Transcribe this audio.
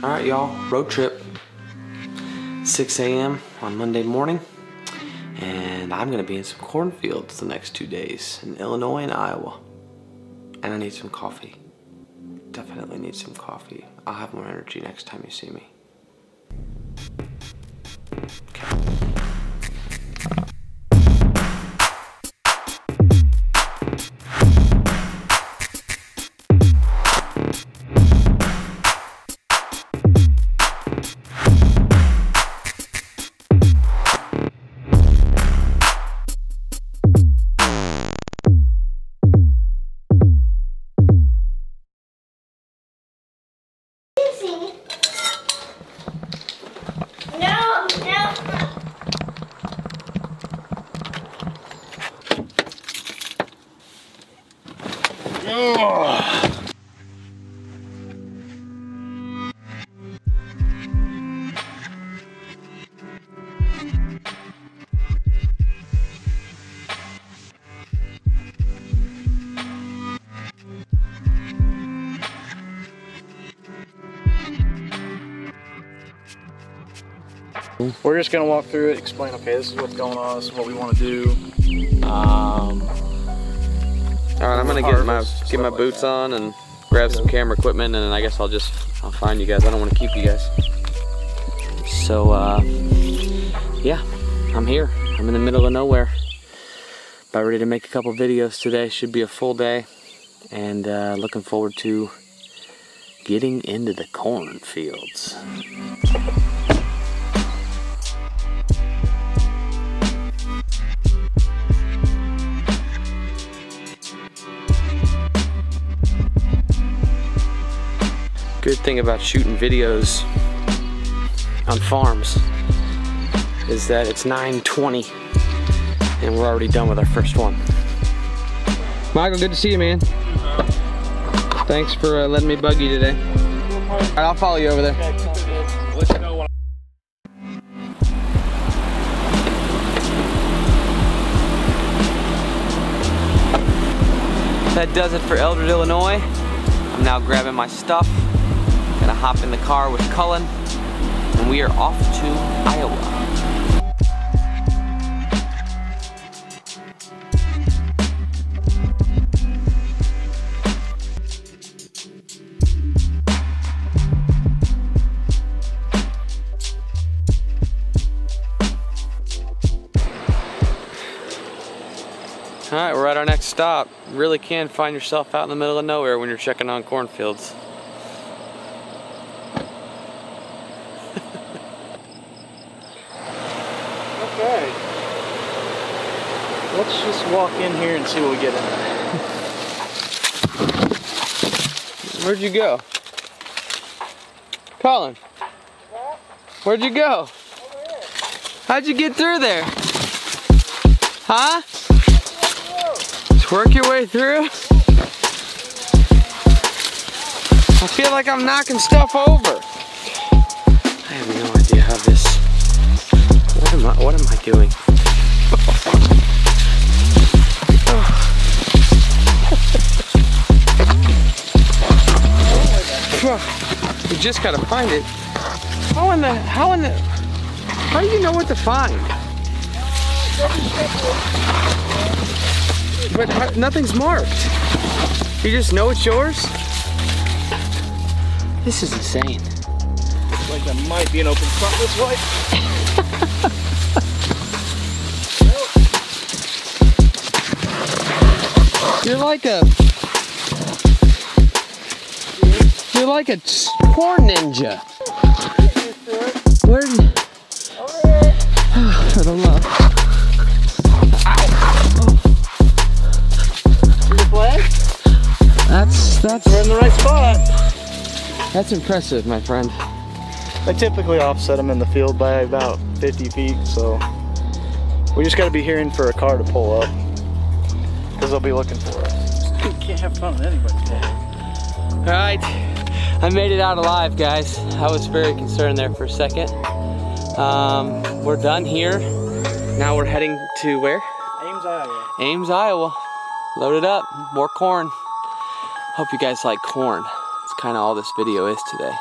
All right, y'all, road trip. 6 a.m. on Monday morning. And I'm gonna be in some cornfields the next two days in Illinois and Iowa. And I need some coffee. Definitely need some coffee. I'll have more energy next time you see me. We're just gonna walk through it, explain, okay, this is what's going on, this is what we wanna do. Um, All right, I'm gonna get my get my stuff like boots on and grab some camera equipment, and then I guess I'll just I'll find you guys. I don't want to keep you guys. So uh, yeah, I'm here. I'm in the middle of nowhere. About ready to make a couple videos today. Should be a full day, and uh, looking forward to getting into the cornfields. Good thing about shooting videos on farms is that it's 9:20 and we're already done with our first one. Michael, good to see you, man. Thanks for uh, letting me bug you today. All right, I'll follow you over there. That does it for Eldred, Illinois. I'm now grabbing my stuff, gonna hop in the car with Cullen, and we are off to Iowa. All right, we're at our next stop. Really can find yourself out in the middle of nowhere when you're checking on cornfields. okay. Let's just walk in here and see what we get in. Where'd you go? Colin. Where'd you go? How'd you get through there? Huh? Just work your way through? I feel like I'm knocking stuff over. I have no idea how this. What am I? What am I doing? Just gotta find it. How in the? How in the? How do you know what to find? But how- nothing's marked. You just know it's yours? This is insane. Looks like there might be an open spot this way. You're like a. You're like a corn ninja. Where? For the love. Your flag? That's that's We're in the right spot. that's impressive, my friend. I typically offset them in the field by about 50 feet, so we just gotta be hearing for a car to pull up. Because they'll be looking for us. You can't have fun with anybody's. All right, I made it out alive, guys. I was very concerned there for a second. Um, we're done here. Now we're heading to where? Ames, Iowa. Ames, Iowa. Loaded up, more corn. Hope you guys like corn. It's kind of all this video is today.